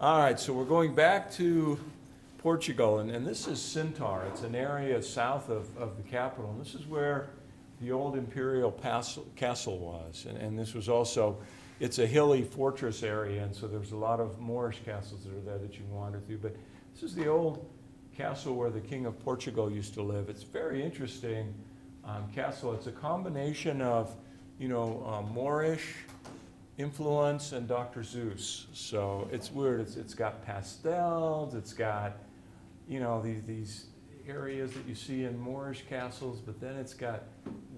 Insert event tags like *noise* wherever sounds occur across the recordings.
All right, so we're going back to Portugal, and, and this is Sintra. It's an area south of, of the capital, and this is where the old imperial pas- castle was. And, and this was also, it's a hilly fortress area, and so there's a lot of Moorish castles that are there that you can wander through. But this is the old castle where the king of Portugal used to live. It's very interesting um, castle. It's a combination of, you know, uh, Moorish influence and Dr. Seuss. So it's weird. It's, it's got pastels. It's got, you know, these, these areas that you see in Moorish castles, but then it's got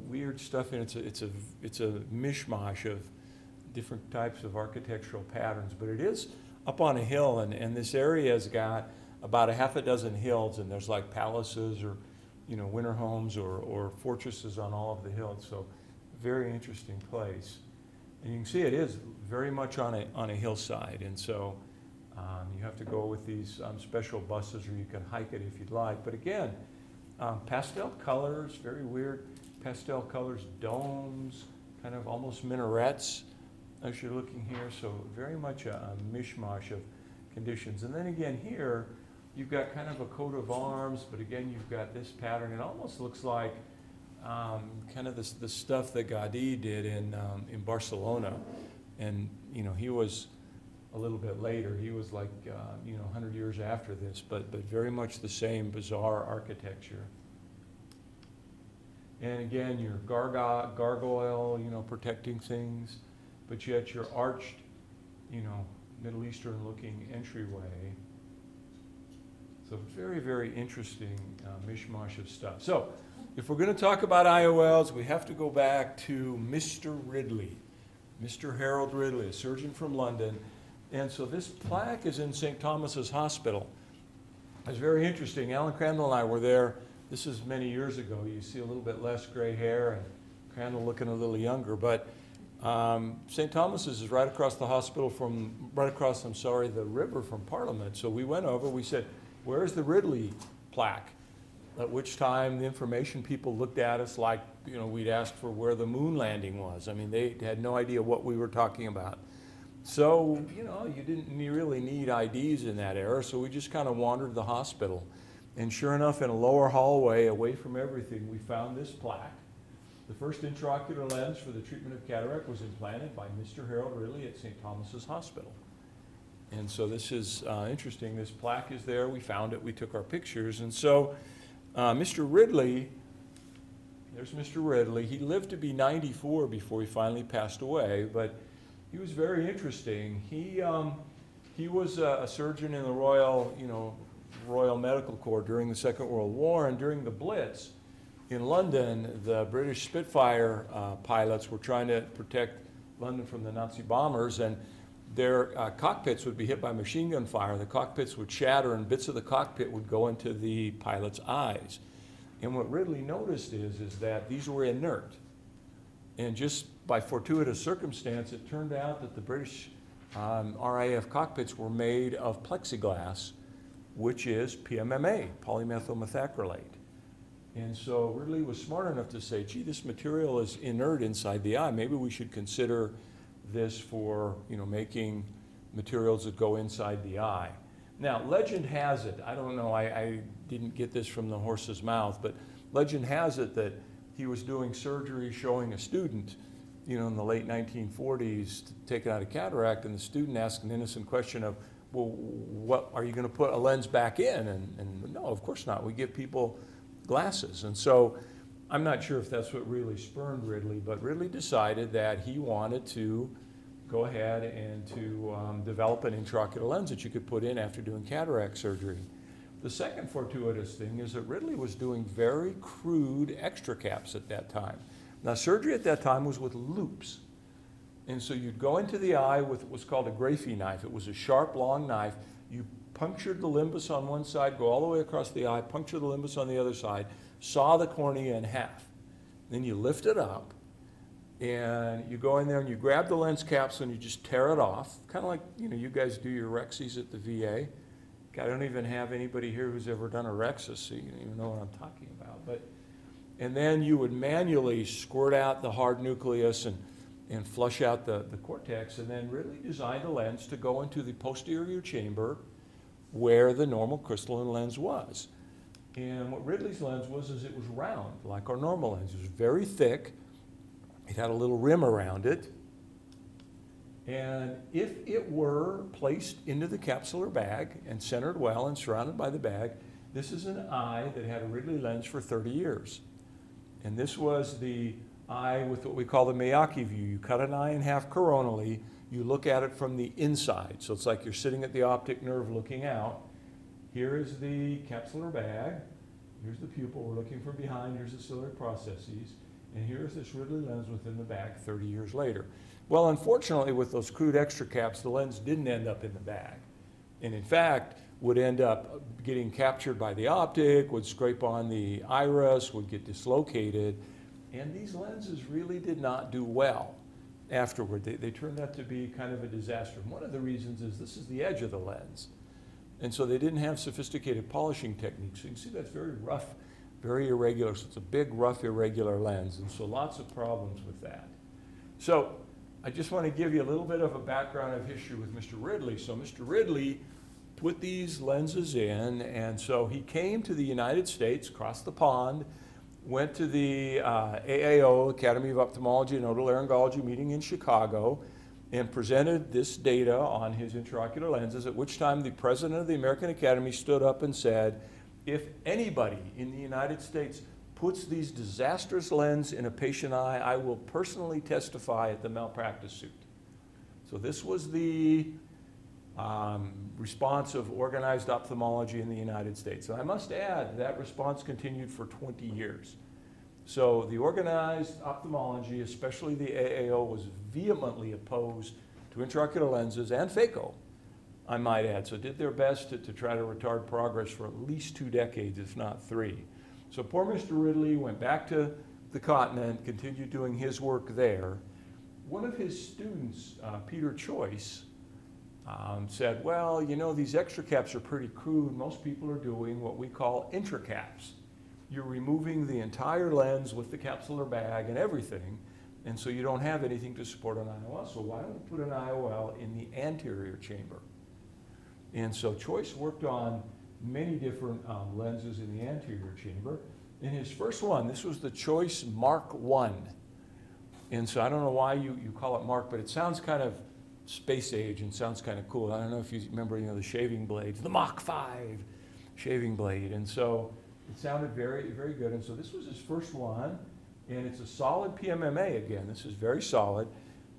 weird stuff in it. It's a, it's a, it's a mishmash of different types of architectural patterns. But it is up on a hill, and, and this area has got about a half a dozen hills, and there's like palaces or, you know, winter homes or, or fortresses on all of the hills. So very interesting place. And you can see it is very much on a, on a hillside. And so um, you have to go with these um, special buses or you can hike it if you'd like. But again, um, pastel colors, very weird pastel colors, domes, kind of almost minarets as you're looking here. So very much a, a mishmash of conditions. And then again here, you've got kind of a coat of arms, but again, you've got this pattern. It almost looks like um, kind of the, the stuff that Gaudí did in, um, in Barcelona. And, you know, he was a little bit later. He was like, uh, you know, 100 years after this, but, but very much the same bizarre architecture. And again, your gargo- gargoyle, you know, protecting things, but yet your arched, you know, Middle Eastern looking entryway. So very, very interesting uh, mishmash of stuff. So if we're going to talk about IOLs, we have to go back to Mr. Ridley, Mr. Harold Ridley, a surgeon from London. And so this plaque is in St. Thomas's Hospital. It's very interesting. Alan Crandall and I were there. This is many years ago. You see a little bit less gray hair and Crandall looking a little younger. But um, St. Thomas's is right across the hospital from, right across, I'm sorry, the river from Parliament. So we went over, we said, where's the Ridley plaque? At which time the information people looked at us like, you know, we'd asked for where the moon landing was. I mean, they had no idea what we were talking about. So, you know, you didn't really need IDs in that era, so we just kind of wandered the hospital. And sure enough, in a lower hallway, away from everything, we found this plaque. The first intraocular lens for the treatment of cataract was implanted by Mr. Harold Ridley at St. Thomas's Hospital. And so this is uh, interesting. This plaque is there. We found it. We took our pictures. And so uh, Mr. Ridley, there's Mr. Ridley. He lived to be 94 before he finally passed away, but he was very interesting. He, um, he was a, a, surgeon in the Royal, you know, Royal Medical Corps during the Second World War, and during the Blitz in London, the British Spitfire uh, pilots were trying to protect London from the Nazi bombers, and their uh, cockpits would be hit by machine gun fire. The cockpits would shatter, and bits of the cockpit would go into the pilot's eyes. And what Ridley noticed is, is that these were inert. And just by fortuitous circumstance, it turned out that the British um, RAF cockpits were made of plexiglass, which is PMMA, polymethyl methacrylate. And so Ridley was smart enough to say, gee, this material is inert inside the eye. Maybe we should consider this for you know making materials that go inside the eye. Now, legend has it, I don't know, I, I didn't get this from the horse's mouth, but legend has it that he was doing surgery showing a student, you know, in the late 1940s, taken out a cataract, and the student asked an innocent question of, well, what, are you going to put a lens back in? And, and no, of course not. We give people glasses. And so I'm not sure if that's what really spurned Ridley, but Ridley decided that he wanted to go ahead and to um, develop an intraocular lens that you could put in after doing cataract surgery. The second fortuitous thing is that Ridley was doing very crude extra caps at that time. Now, surgery at that time was with loupes. And so you'd go into the eye with what's called a Graefe knife. It was a sharp, long knife. You punctured the limbus on one side, go all the way across the eye, puncture the limbus on the other side, saw the cornea in half. Then you lift it up, and you go in there and you grab the lens capsule and you just tear it off, kind of like you know you guys do your Rexes at the VA. I don't even have anybody here who's ever done a Rexus, so you don't even know what I'm talking about. But and then you would manually squirt out the hard nucleus and and flush out the, the cortex, and then really design the lens to go into the posterior chamber where the normal crystalline lens was. And what Ridley's lens was is it was round, like our normal lens. It was very thick. It had a little rim around it. And if it were placed into the capsular bag and centered well and surrounded by the bag, this is an eye that had a Ridley lens for 30 years. And this was the eye with what we call the Miyake view. You cut an eye in half coronally, you look at it from the inside. So it's like you're sitting at the optic nerve looking out. Here is the capsular bag. Here's the pupil. We're looking from behind. Here's the ciliary processes. And here's this Ridley lens within the bag 30 years later. Well, unfortunately, with those crude extra caps, the lens didn't end up in the bag. And in fact, would end up getting captured by the optic, would scrape on the iris, would get dislocated. And these lenses really did not do well afterward. They, they turned out to be kind of a disaster. And one of the reasons is this is the edge of the lens. And so they didn't have sophisticated polishing techniques. So you can see that's very rough, very irregular. So it's a big, rough, irregular lens. And so lots of problems with that. So I just want to give you a little bit of a background of history with Mr. Ridley. So Mr. Ridley put these lenses in, and so he came to the United States, crossed the pond, went to the uh, AAO, Academy of Ophthalmology and Otolaryngology meeting in Chicago, and presented this data on his intraocular lenses, at which time the president of the American Academy stood up and said, if anybody in the United States puts these disastrous lens in a patient eye, I will personally testify at the malpractice suit. So this was the um, response of organized ophthalmology in the United States. And I must add, that response continued for 20 years. So the organized ophthalmology, especially the AAO, was vehemently opposed to intraocular lenses and phaco, I might add. So did their best to, to try to retard progress for at least two decades, if not three. So poor Mr. Ridley went back to the continent, continued doing his work there. One of his students, uh, Peter Choyce, um, said, well, you know, these extra caps are pretty crude. Most people are doing what we call intracaps. You're removing the entire lens with the capsular bag and everything, and so you don't have anything to support an IOL. So why don't we put an IOL in the anterior chamber? And so Choyce worked on many different um, lenses in the anterior chamber. In his first one, this was the Choyce Mark 1. And so I don't know why you, you call it Mark, but it sounds kind of space age and sounds kind of cool. I don't know if you remember, you know, the shaving blades, the Mach 5 shaving blade. And so it sounded very, very good. And so this was his first one, and it's a solid PMMA again. This is very solid.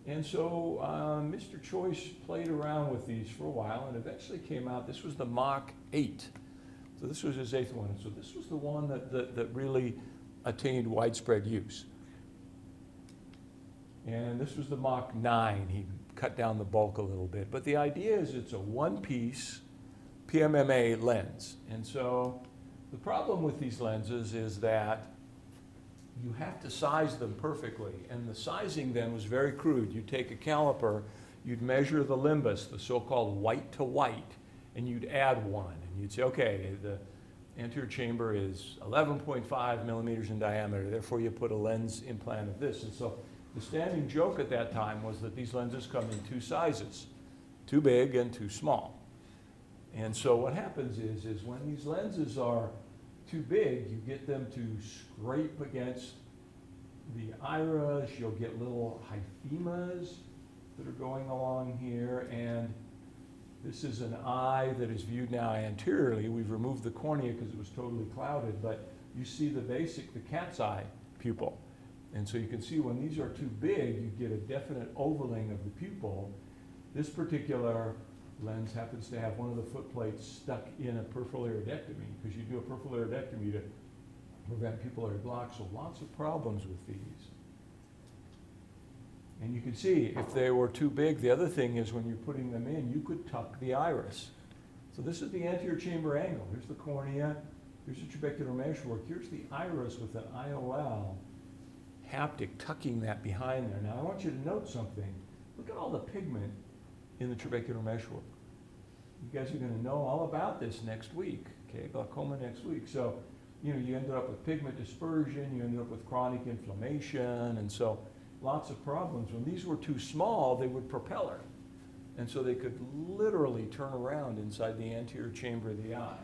And so um, Mr. Choyce played around with these for a while and eventually came out. This was the Mach 8. So this was his eighth one. And so this was the one that, that, that really attained widespread use. And this was the Mach 9. He cut down the bulk a little bit. But the idea is it's a one-piece PMMA lens. And so the problem with these lenses is that you have to size them perfectly. And the sizing then was very crude. You'd take a caliper, you'd measure the limbus, the so-called white to white, and you'd add one. And you'd say, okay, the anterior chamber is 11.5 millimeters in diameter, therefore you put a lens implant of this. And so the standing joke at that time was that these lenses come in two sizes, too big and too small. And so what happens is, is when these lenses are too big, you get them to scrape against the iris, you'll get little hyphemas that are going along here, and this is an eye that is viewed now anteriorly. We've removed the cornea because it was totally clouded, but you see the basic, the cat's eye pupil. And so you can see when these are too big, you get a definite ovaling of the pupil. This particular lens happens to have one of the foot plates stuck in a peripheral iridectomy because you do a peripheral iridectomy to prevent pupillary block. So lots of problems with these. And you can see if they were too big, the other thing is when you're putting them in, you could tuck the iris. So this is the anterior chamber angle. Here's the cornea. Here's the trabecular meshwork. Here's the iris with an IOL haptic tucking that behind there. Now I want you to note something. Look at all the pigment in the trabecular meshwork. You guys are going to know all about this next week, okay? Glaucoma next week. So, you know, you ended up with pigment dispersion, you ended up with chronic inflammation, and so lots of problems. When these were too small, they would propeller. And so they could literally turn around inside the anterior chamber of the eye.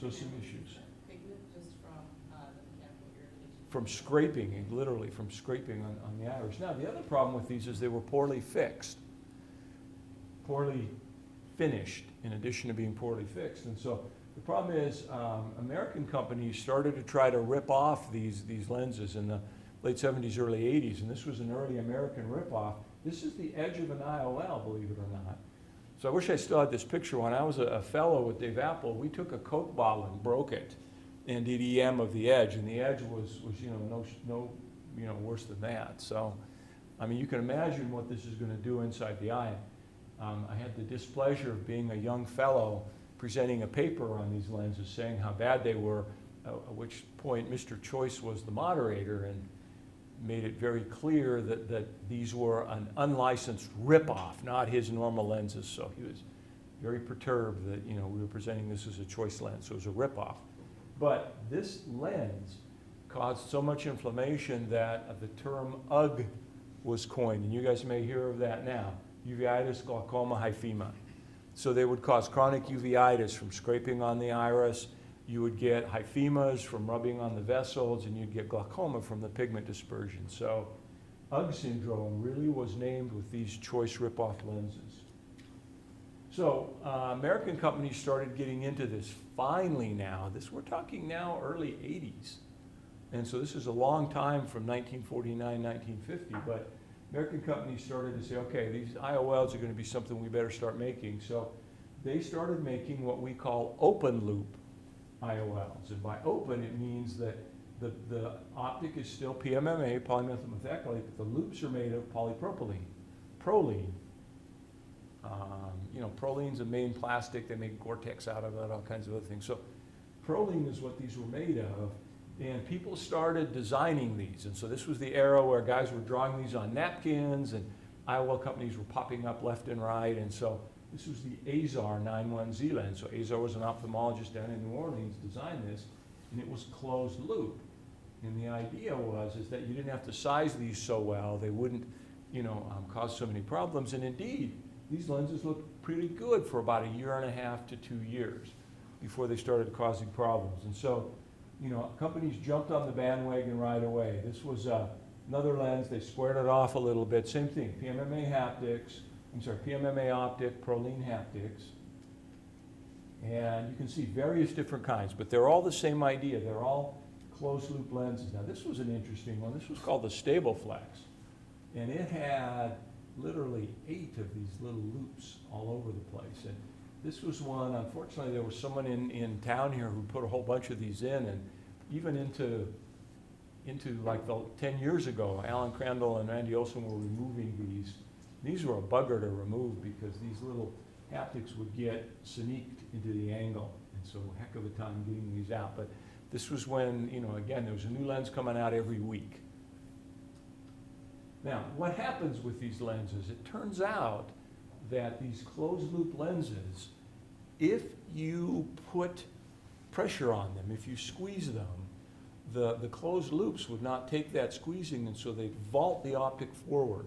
So some issues. From uh, mechanical irritation. From scraping, literally from scraping on, on the iris. Now, the other problem with these is they were poorly fixed, poorly finished, in addition to being poorly fixed. And so the problem is, um, American companies started to try to rip off these, these lenses in the late 70s, early 80s, and this was an early American ripoff. This is the edge of an IOL, believe it or not. So I wish I still had this picture. When I was a, a fellow with Dave Apple, we took a Coke bottle and broke it and did EM of the edge, and the edge was, was you know, no, no, you know, worse than that. So, I mean, you can imagine what this is going to do inside the eye. Um, I had the displeasure of being a young fellow presenting a paper on these lenses, saying how bad they were, uh, at which point Mr. Choyce was the moderator and made it very clear that, that these were an unlicensed ripoff, not his normal lenses. So he was very perturbed that, you know, we were presenting this as a Choyce lens, so it was a ripoff. But this lens caused so much inflammation that the term UGG was coined, and you guys may hear of that now, uveitis glaucoma hyphema. So they would cause chronic uveitis from scraping on the iris, you would get hyphemas from rubbing on the vessels, and you'd get glaucoma from the pigment dispersion. So UGG syndrome really was named with these Choyce rip-off lenses. So uh, American companies started getting into this finally now. This we're talking now early 80s. And so this is a long time from 1949, 1950, but American companies started to say, okay, these IOLs are going to be something we better start making. So they started making what we call open loop IOLs. And by open, it means that the, the optic is still PMMA, polymethyl methacrylate, but the loops are made of polypropylene, Prolene. Um, you know, Prolene's a main plastic. They make Gore-Tex out of it, all kinds of other things. So Prolene is what these were made of. And people started designing these. And so this was the era where guys were drawing these on napkins and IOL companies were popping up left and right. And so this was the Azar 91Z lens. So Azar was an ophthalmologist down in New Orleans, designed this, and it was closed loop. And the idea was is that you didn't have to size these so well. They wouldn't, you know, um, cause so many problems. And indeed, these lenses looked pretty good for about a year and a half to two years before they started causing problems. And so you know, companies jumped on the bandwagon right away. This was uh, another lens. They squared it off a little bit. Same thing, PMMA haptics. I'm sorry, PMMA optic, Prolene haptics. And you can see various different kinds, but they're all the same idea. They're all closed loop lenses. Now this was an interesting one. This was called the Stableflex. And it had literally eight of these little loops all over the place. And this was one, unfortunately, there was someone in, in town here who put a whole bunch of these in, and even into, into like the, 10 years ago, Alan Crandall and Randy Olson were removing these. These were a bugger to remove because these little haptics would get sneaked into the angle, and so heck of a time getting these out. But this was when, you know, again, there was a new lens coming out every week. Now, what happens with these lenses? It turns out that these closed loop lenses if you put pressure on them, if you squeeze them, the, the closed loops would not take that squeezing and so they'd vault the optic forward.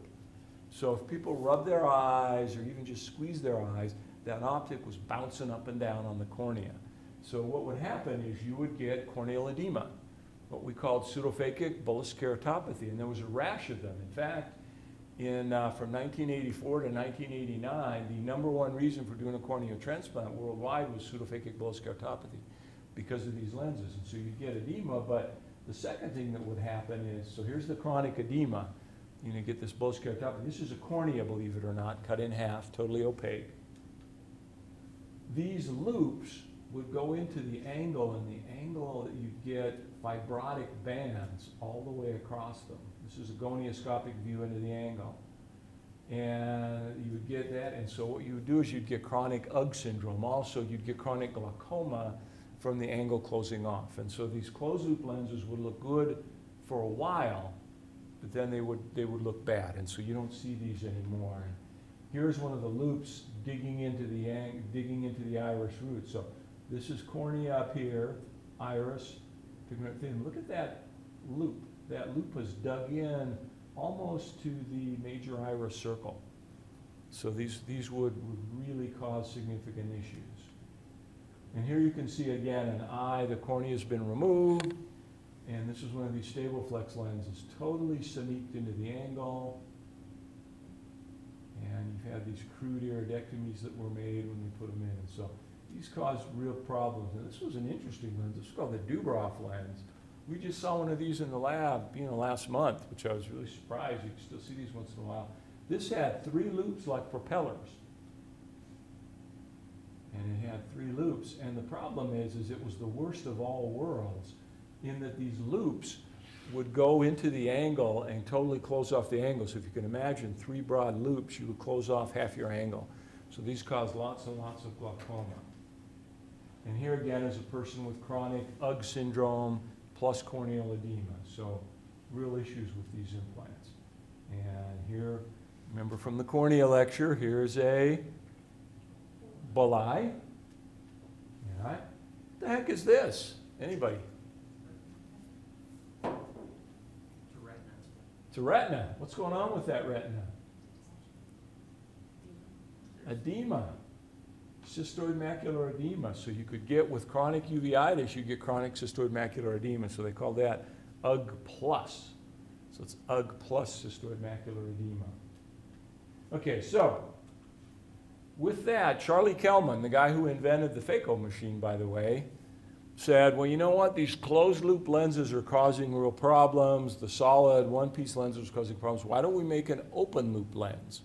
So if people rub their eyes or even just squeeze their eyes, that optic was bouncing up and down on the cornea. So what would happen is you would get corneal edema, what we called pseudophakic bullous keratopathy, and there was a rash of them. In fact, in, uh, from 1984 to 1989, the number one reason for doing a corneal transplant worldwide was pseudophakic bullous keratopathy because of these lenses. And so you'd get edema, but the second thing that would happen is, so here's the chronic edema. You know, get this bullous keratopathy. This is a cornea, believe it or not, cut in half, totally opaque. These loops would go into the angle, and the angle that you get fibrotic bands all the way across them. This is a gonioscopic view into the angle. And you would get that, and so what you would do is you'd get chronic UGG syndrome. Also, you'd get chronic glaucoma from the angle closing off. And so these closed loop lenses would look good for a while, but then they would, they would look bad. And so you don't see these anymore. Here's one of the loops digging into the, digging into the iris root. So this is cornea up here, iris, pigment thin. Look at that loop. That loop was dug in almost to the major iris circle. So these, these would, would really cause significant issues. And here you can see again an eye, the cornea's been removed, and this is one of these stable flex lenses, totally sneaked into the angle. And you've had these crude iridectomies that were made when we put them in. So these caused real problems. And this was an interesting lens. This is called the Dubroff lens. We just saw one of these in the lab, you know, last month, which I was really surprised. You can still see these once in a while. This had three loops like propellers. And it had three loops. And the problem is, is it was the worst of all worlds in that these loops would go into the angle and totally close off the angle. So if you can imagine three broad loops, you would close off half your angle. So these cause lots and lots of glaucoma. And here again is a person with chronic UGG syndrome plus corneal edema. So real issues with these implants. And here, remember from the cornea lecture, here's a eye. All right. What the heck is this? Anybody? to retina. It's a retina. What's going on with that retina? Edema. Cystoid macular edema. So you could get with chronic uveitis, you get chronic cystoid macular edema. So they call that UG plus. So it's UG plus cystoid macular edema. Okay, so with that, Charlie Kelman, the guy who invented the phaco machine, by the way, said, well, you know what? These closed loop lenses are causing real problems. The solid one piece lenses are causing problems. Why don't we make an open loop lens?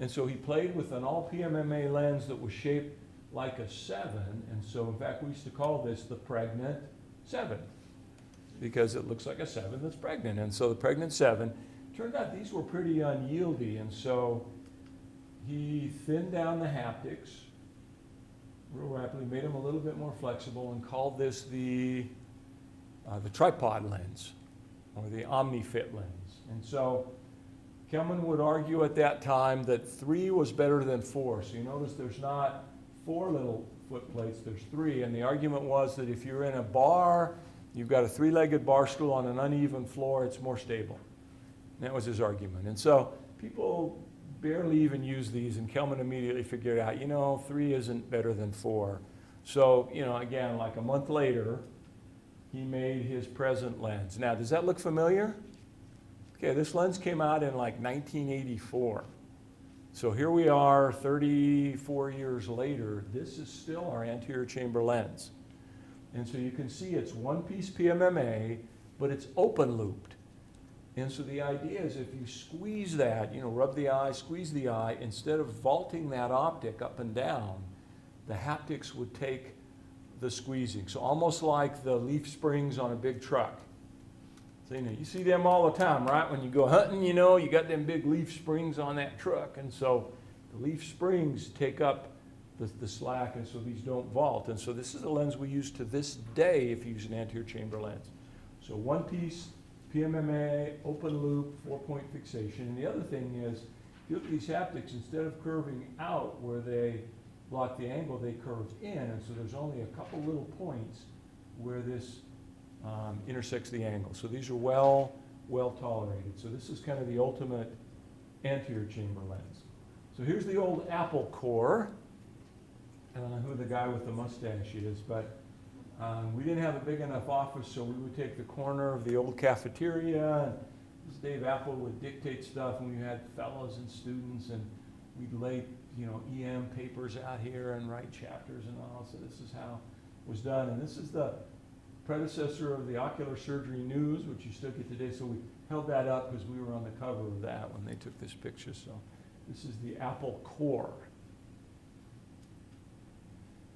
And so he played with an all PMMA lens that was shaped like a seven. And so, in fact, we used to call this the pregnant seven because it looks like a seven that's pregnant. And so the pregnant seven, turned out these were pretty unyieldy. And so he thinned down the haptics real rapidly, made them a little bit more flexible, and called this the, uh, the tripod lens or the OmniFit lens. And so Kelman would argue at that time that three was better than four. So you notice there's not four little foot plates, there's three. And the argument was that if you're in a bar, you've got a three legged bar stool on an uneven floor, it's more stable. And that was his argument. And so people barely even use these, and Kelman immediately figured out, you know, three isn't better than four. So, you know, again, like a month later, he made his present lens. Now, does that look familiar? Okay, this lens came out in like 1984. So here we are 34 years later. This is still our anterior chamber lens. And so you can see it's one piece PMMA, but it's open looped. And so the idea is if you squeeze that, you know, rub the eye, squeeze the eye, instead of vaulting that optic up and down, the haptics would take the squeezing. So almost like the leaf springs on a big truck. You you see them all the time, right? When you go hunting, you know, you got them big leaf springs on that truck. And so the leaf springs take up the, the slack, and so these don't vault. And so this is a lens we use to this day if you use an anterior chamber lens. So one piece PMMA, open loop, four-point fixation. And the other thing is, you look at these haptics, instead of curving out where they block the angle, they curve in. And so there's only a couple little points where this um, intersects the angle. So these are well, well tolerated. So this is kind of the ultimate anterior chamber lens. So here's the old Apple core. I don't know who the guy with the mustache is, but um, we didn't have a big enough office, so we would take the corner of the old cafeteria. And this Dave Apple would dictate stuff, and we had fellows and students, and we'd lay, you know, EM papers out here and write chapters and all. So this is how it was done. And this is the predecessor of the Ocular Surgery News, which you still get today. So we held that up because we were on the cover of that when they took this picture. So this is the Apple Core.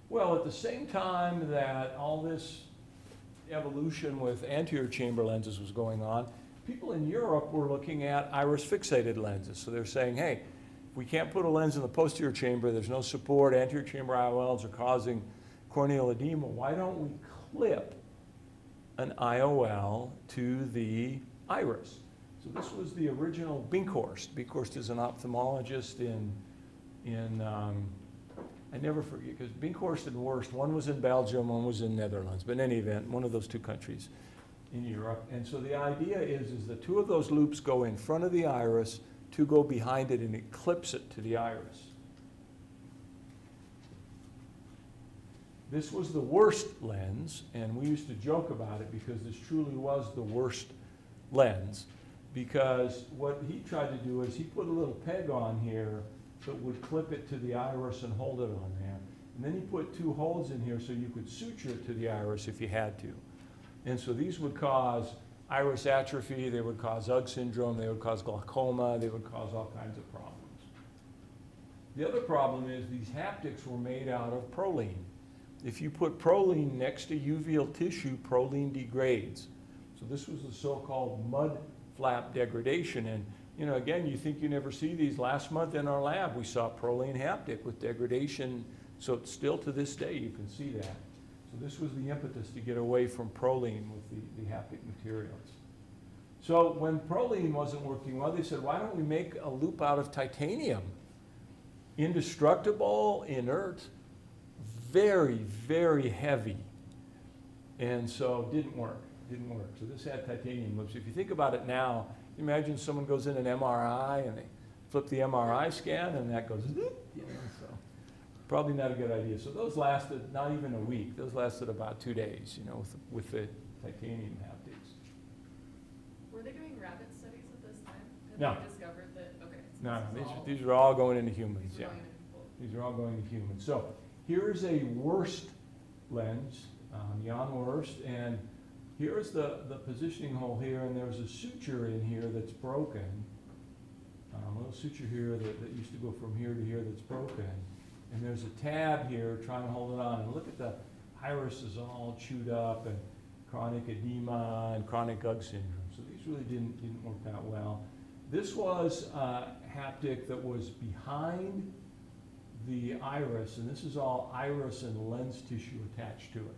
Well, at the same time that all this evolution with anterior chamber lenses was going on, people in Europe were looking at iris fixated lenses. So they're saying, hey, we can't put a lens in the posterior chamber, there's no support, anterior chamber IOLs are causing corneal edema, why don't we clip an IOL to the iris? So this was the original Binkhorst. Binkhorst is an ophthalmologist in, in um, I never forget, because Binkhorst and Worst, one was in Belgium, one was in Netherlands, but in any event, one of those two countries. in Europe. And so the idea is, is the two of those loops go in front of the iris, two go behind it and it clips it to the iris. This was the worst lens, and we used to joke about it because this truly was the worst lens. Because what he tried to do is he put a little peg on here that would clip it to the iris and hold it on there. And then he put two holes in here so you could suture it to the iris if you had to. And so these would cause iris atrophy, they would cause UGG syndrome, they would cause glaucoma, they would cause all kinds of problems. The other problem is these haptics were made out of Prolene. If you put Prolene next to uveal tissue, Prolene degrades. So this was the so-called mud flap degradation. And you know, again, you think you never see these. Last month in our lab, we saw Prolene haptic with degradation. So still to this day, you can see that. So this was the impetus to get away from Prolene with the, the haptic materials. So when Prolene wasn't working well, they said, why don't we make a loop out of titanium? Indestructible, inert, very, very heavy. And so it didn't work, didn't work. So this had titanium loops. If you think about it now, imagine someone goes in an MRI and they flip the MRI scan and that goes, *laughs* you know, so probably not a good idea. So those lasted not even a week. Those lasted about two days, you know, with, with the titanium haptics. Were they doing rabbit studies at this time? Had No. they discovered that, okay. so No, these, all- these are all going into humans, these yeah. going into. These are all going to humans. So here is a worst lens, um, Jan Worst, and here is the, the positioning hole here, and there's a suture in here that's broken. Um, a little suture here that, that used to go from here to here that's broken. And there's a tab here trying to hold it on. And look at the iris is all chewed up and chronic edema and chronic UGG syndrome. So these really didn't, didn't work that well. This was uh, haptic that was behind the iris, and this is all iris and lens tissue attached to it.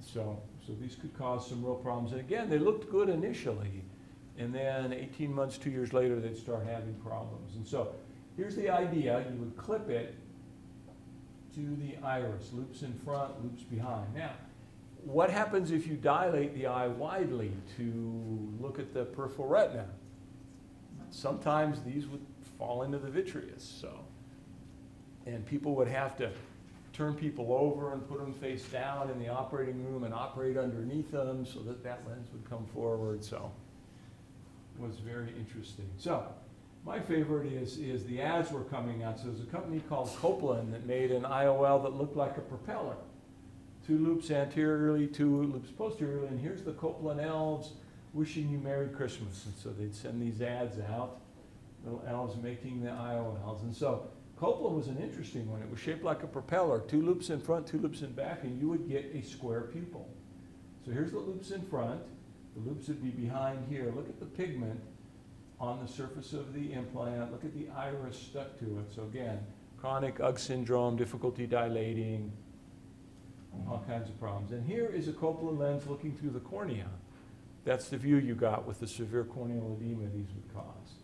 So, so these could cause some real problems. And again, they looked good initially, and then 18 months, two years later, they'd start having problems. And so here's the idea. You would clip it to the iris, loops in front, loops behind. Now, what happens if you dilate the eye widely to look at the peripheral retina? Sometimes these would fall into the vitreous, so. And people would have to turn people over and put them face down in the operating room and operate underneath them so that that lens would come forward, so. It was very interesting. So, my favorite is, is the ads were coming out. So there's a company called Copeland that made an IOL that looked like a propeller. Two loops anteriorly, two loops posteriorly, and here's the Copeland elves wishing you Merry Christmas. And so they'd send these ads out, little elves making the IOLs. And so Copeland was an interesting one. It was shaped like a propeller, two loops in front, two loops in back, and you would get a square pupil. So here's the loops in front. The loops would be behind here. Look at the pigment on the surface of the implant. Look at the iris stuck to it. So again, chronic UGG syndrome, difficulty dilating, all kinds of problems. And here is a Copeland lens looking through the cornea. That's the view you got with the severe corneal edema these would cause.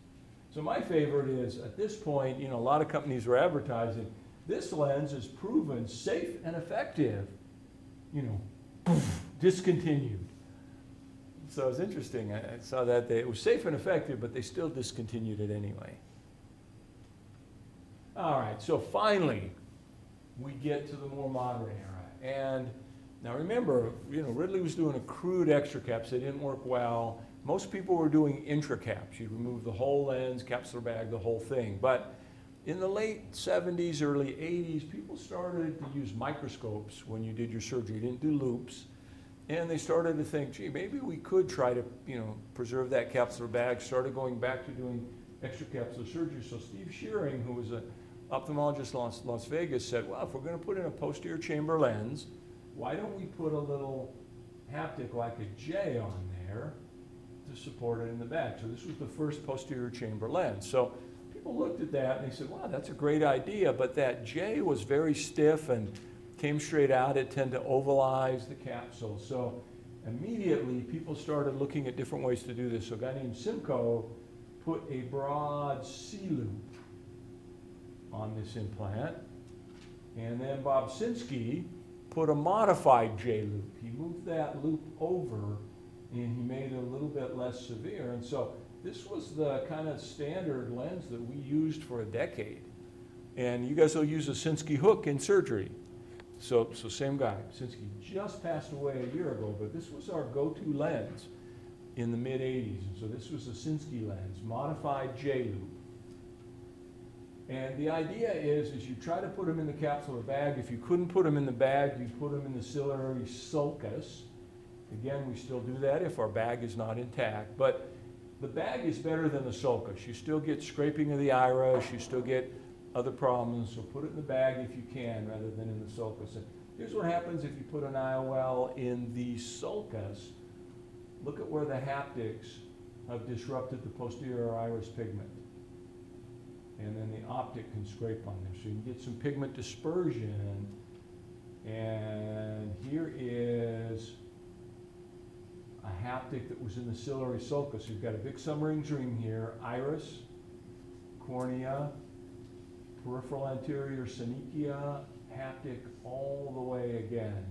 So my favorite is, at this point, you know, a lot of companies were advertising, this lens is proven safe and effective, you know, discontinued. So it's interesting. I, I saw that they, it was safe and effective, but they still discontinued it anyway. All right, so finally, we get to the more modern era. And now remember, you know, Ridley was doing a crude extra caps. They didn't work well. Most people were doing intra caps. You'd remove the whole lens, capsular bag, the whole thing. But in the late 70s, early 80s, people started to use microscopes when you did your surgery. You didn't do loupes. And they started to think, gee, maybe we could try to, you know, preserve that capsular bag. Started going back to doing extracapsular surgery. So Steve Shearing, who was an ophthalmologist in Las, Las Vegas, said, well, if we're going to put in a posterior chamber lens, why don't we put a little haptic like a J on there to support it in the back? So this was the first posterior chamber lens. So people looked at that and they said, wow, that's a great idea, but that J was very stiff and came straight out. It tended to ovalize the capsule. So immediately people started looking at different ways to do this. So a guy named Simcoe put a broad C-loop on this implant. And then Bob Sinskey put a modified J loop. He moved that loop over and he made it a little bit less severe. And so this was the kind of standard lens that we used for a decade. And you guys will use a Sinskey hook in surgery. So, so same guy. Sinskey just passed away a year ago, but this was our go-to lens in the mid 80s. And so this was a Sinskey lens, modified J loop. And the idea is, is you try to put them in the capsular bag. If you couldn't put them in the bag, you put them in the ciliary sulcus. Again, we still do that if our bag is not intact. But the bag is better than the sulcus. You still get scraping of the iris. You still get other problems. So put it in the bag if you can, rather than in the sulcus. And here's what happens if you put an IOL in the sulcus. Look at where the haptics have disrupted the posterior iris pigment and then the optic can scrape on there. So you can get some pigment dispersion. And here is a haptic that was in the ciliary sulcus. You've got a big Soemmering ring here, iris, cornea, peripheral anterior synechia, haptic all the way again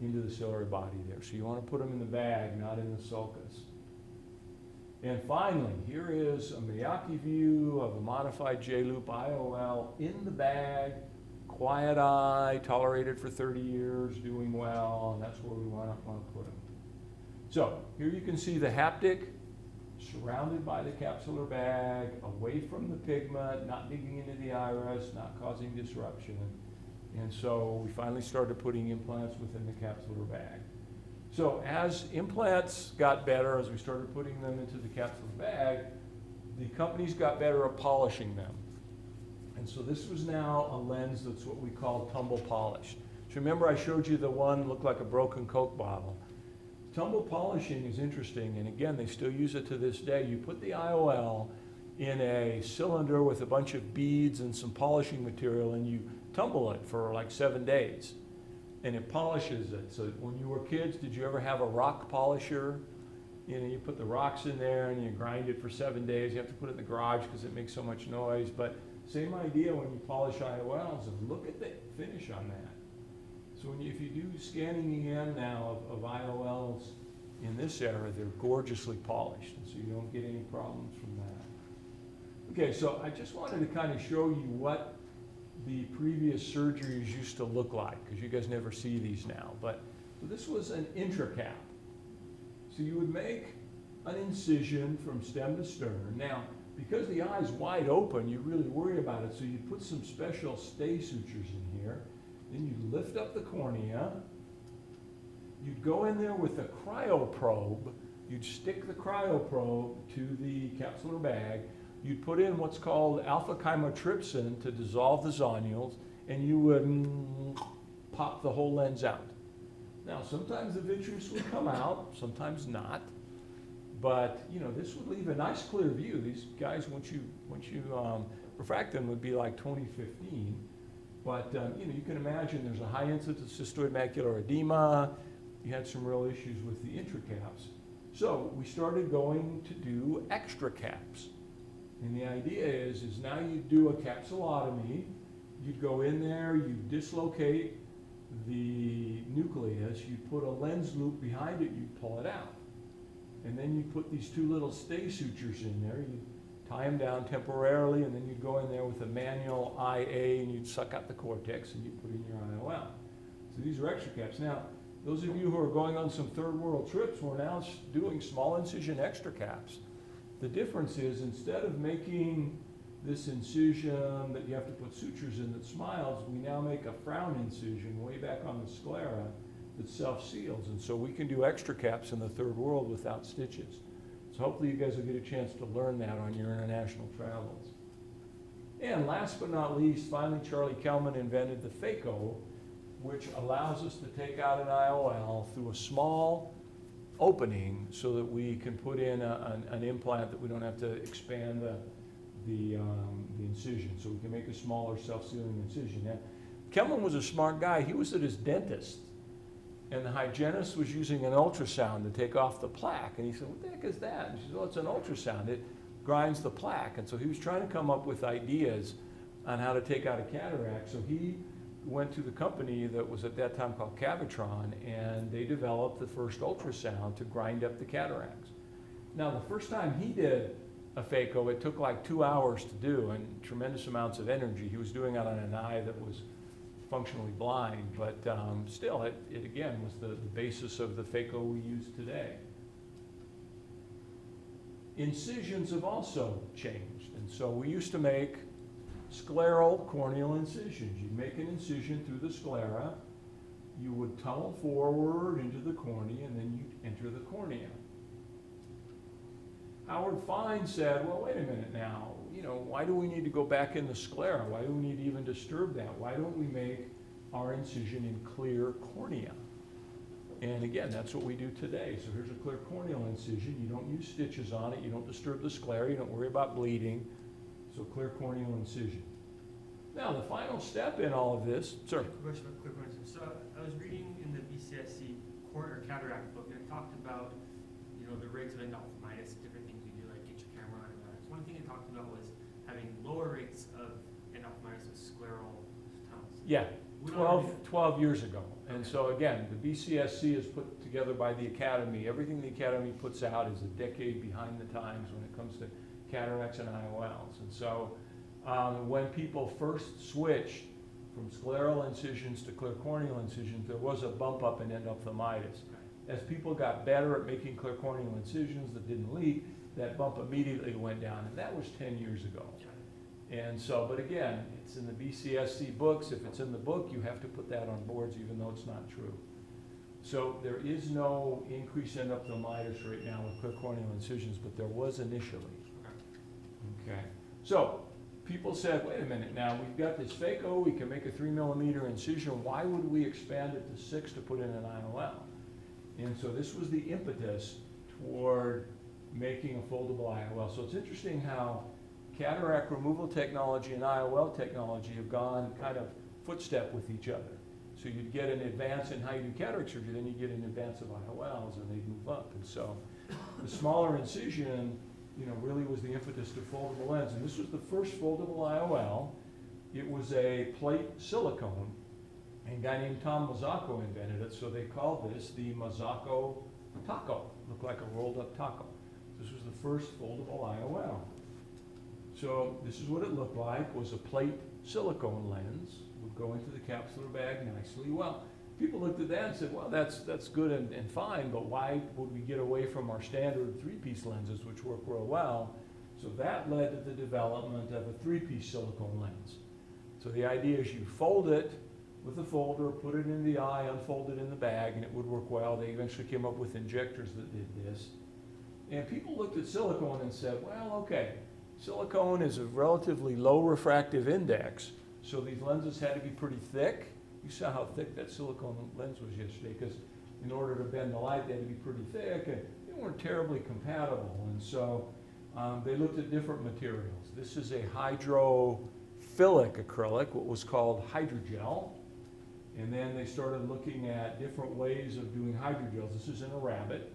into the ciliary body there. So you want to put them in the bag, not in the sulcus. And finally, here is a Miyake view of a modified J-loop IOL in the bag, quiet eye, tolerated for 30 years, doing well, and that's where we want to, want to put them. So here you can see the haptic surrounded by the capsular bag, away from the pigment, not digging into the iris, not causing disruption. And so we finally started putting implants within the capsular bag. So as implants got better, as we started putting them into the capsular bag, the companies got better at polishing them. And so this was now a lens that's what we call tumble polished. So remember I showed you the one looked like a broken Coke bottle. Tumble polishing is interesting, and again, they still use it to this day. You put the IOL in a cylinder with a bunch of beads and some polishing material, and you tumble it for like seven days and it polishes it. So when you were kids, did you ever have a rock polisher? You know, you put the rocks in there and you grind it for seven days. You have to put it in the garage because it makes so much noise. But same idea when you polish IOLs. Of look at the finish on that. So when you, if you do scanning EM now of, of IOLs in this era, they're gorgeously polished, and so you don't get any problems from that. Okay, so I just wanted to kind of show you what the previous surgeries used to look like, because you guys never see these now. But so this was an intracap. So you would make an incision from stem to stern. Now, because the eye is wide open, you really worry about it. So you put some special stay sutures in here. Then you lift up the cornea. You'd go in there with a cryoprobe. You'd stick the cryoprobe to the capsular bag you'd put in what's called alpha chymotrypsin to dissolve the zonules, and you would pop the whole lens out. Now, sometimes the vitreous would come out, sometimes not, but you know this would leave a nice clear view. These guys, once you once you um, refract them, would be like 2015. But um, you know you can imagine there's a high incidence of cystoid macular edema. You had some real issues with the intracaps. So we started going to do extra caps. And the idea is, is now you do a capsulotomy, you'd go in there, you dislocate the nucleus, you put a lens loop behind it, you pull it out. And then you put these two little stay sutures in there, you tie them down temporarily, and then you'd go in there with a manual IA and you'd suck out the cortex and you'd put in your IOL. So these are extra caps. Now, those of you who are going on some third world trips, we're now doing small incision extra caps. The difference is instead of making this incision that you have to put sutures in that smiles, we now make a frown incision way back on the sclera that self-seals. And so we can do extra caps in the third world without stitches. Hopefully you guys will get a chance to learn that on your international travels. And last but not least, finally Charlie Kelman invented the phaco, which allows us to take out an IOL through a small opening so that we can put in a, an, an, implant that we don't have to expand the, the, um, the incision. So we can make a smaller self-sealing incision. Now, Kelman was a smart guy. He was at his dentist. And the hygienist was using an ultrasound to take off the plaque. And he said, what the heck is that? And she said, well, it's an ultrasound. It grinds the plaque. And so he was trying to come up with ideas on how to take out a cataract. So he went to the company that was at that time called Cavitron, and they developed the first ultrasound to grind up the cataracts. Now, the first time he did a phaco, it took like two hours to do and tremendous amounts of energy. He was doing it on an eye that was functionally blind, but um, still, it, it again was the, the basis of the phaco we use today. Incisions have also changed, and so we used to make scleral corneal incisions. You'd make an incision through the sclera, you would tunnel forward into the cornea, and then you'd enter the cornea. Howard Fine said, well, wait a minute now, why do we need to go back in the sclera? Why do we need to even disturb that? Why don't we make our incision in clear cornea? And again, that's what we do today. So here's a clear corneal incision. You don't use stitches on it. You don't disturb the sclera. You don't worry about bleeding. So clear corneal incision. Now, the final step in all of this, sir. Quick question, quick question. So I was reading in the BCSC corner cataract book, and it talked about, you know, the rates of endophthalmitis, different things you do, like get your camera on and that. One thing it talked about was having lower rates of endophthalmitis with scleral tunnels. Yeah, We 12, 12 years ago. And so again, the BCSC is put together by the Academy. Everything the Academy puts out is a decade behind the times when it comes to cataracts and IOLs. And so um, when people first switched from scleral incisions to clear corneal incisions, there was a bump up in endophthalmitis. As people got better at making clear corneal incisions that didn't leak, that bump immediately went down. And that was 10 years ago. And so, but again, it's in the BCSC books. If it's in the book, you have to put that on boards even though it's not true. So there is no increase in endophthalmitis right now with clear corneal incisions, but there was initially. Okay. So people said, wait a minute now, we've got this phaco, oh, we can make a three millimeter incision. Why would we expand it to six to put in an IOL? And so this was the impetus toward making a foldable IOL. So it's interesting how cataract removal technology and IOL technology have gone kind of footstep with each other. So you'd get an advance in how you do cataract surgery, then you get an advance of IOLs, and they move up. And so the smaller incision, you know, really was the impetus to foldable lens. And this was the first foldable IOL. It was a plate silicone, and a guy named Tom Mazzocco invented it, so they called this the Mazzocco Taco. Looked like a rolled up taco. This was the first foldable IOL. So this is what it looked like, was a plate silicone lens, would go into the capsular bag nicely. Well, people looked at that and said, well, that's, that's good and, and fine, but why would we get away from our standard three-piece lenses, which work real well? So that led to the development of a three-piece silicone lens. So the idea is you fold it with a folder, put it in the eye, unfold it in the bag, and it would work well. They eventually came up with injectors that did this. And people looked at silicone and said, well, okay, silicone is a relatively low refractive index, so these lenses had to be pretty thick. You saw how thick that silicone lens was yesterday, because in order to bend the light, they had to be pretty thick, and they weren't terribly compatible. And so um, they looked at different materials. This is a hydrophilic acrylic, what was called hydrogel. And then they started looking at different ways of doing hydrogels. This is in a rabbit,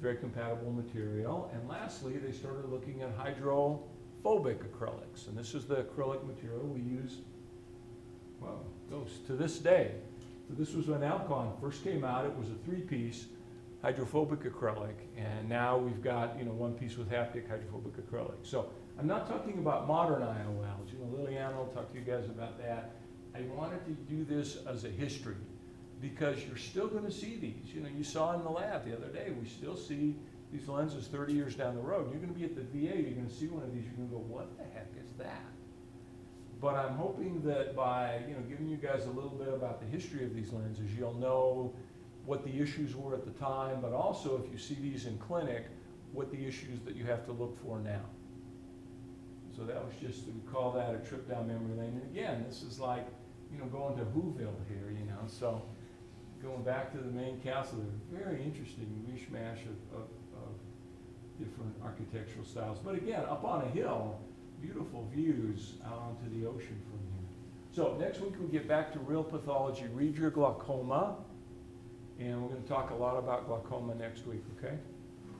very compatible material. And lastly, they started looking at hydrophobic acrylics. And this is the acrylic material we use, well, goes to this day. So this was when Alcon first came out. It was a three-piece hydrophobic acrylic. And now we've got, you know, one piece with haptic hydrophobic acrylic. So I'm not talking about modern IOLs. You know, Liliana will talk to you guys about that. I wanted to do this as a history because you're still going to see these. You know, you saw in the lab the other day, we still see these lenses 30 years down the road. You're going to be at the VA, you're going to see one of these, you're going to go, what the heck is that? But I'm hoping that by, you know, giving you guys a little bit about the history of these lenses, you'll know what the issues were at the time, but also if you see these in clinic, what the issues that you have to look for now. So that was just, we call that a trip down memory lane. And again, this is like, you know, going to Whoville here, you know, so going back to the main castle, they're very interesting mishmash of, of, of different architectural styles. But again, up on a hill, beautiful views out onto the ocean from here. So next week we'll get back to real pathology, read your glaucoma, and we're going to talk a lot about glaucoma next week, okay?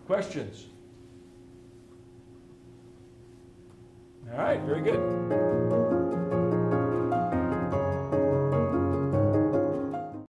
Questions? All right, very good.